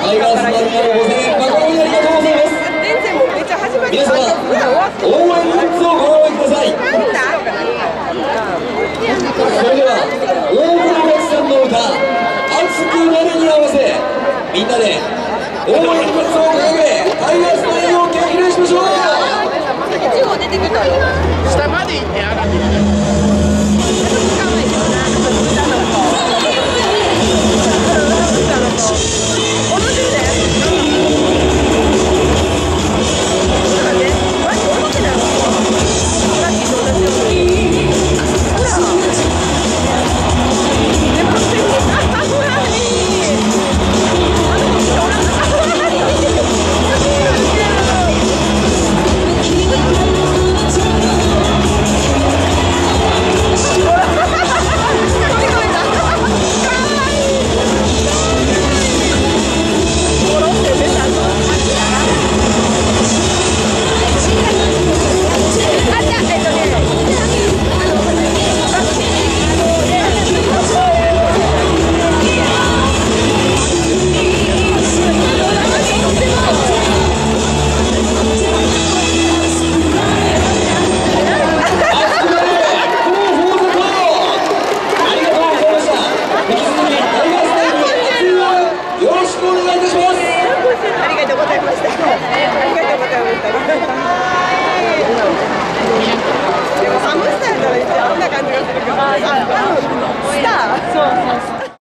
タイガースマニアのご声援誠にありがとうございます。皆様応援グッズをご用意くださいそれでは大黒摩季さんの歌「熱くなれ」に合わせみんなで応援グッズを掲げタイガース願いいたします。ありがとうございました